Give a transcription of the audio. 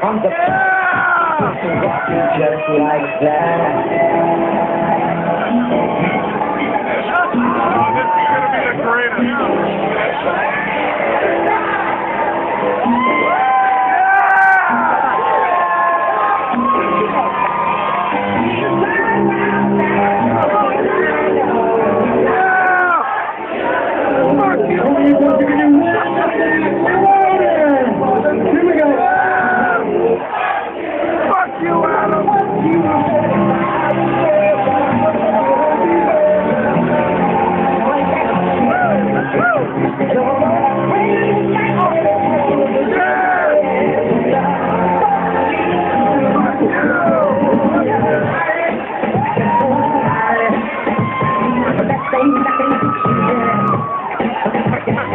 I'm the yeah! just like that. That's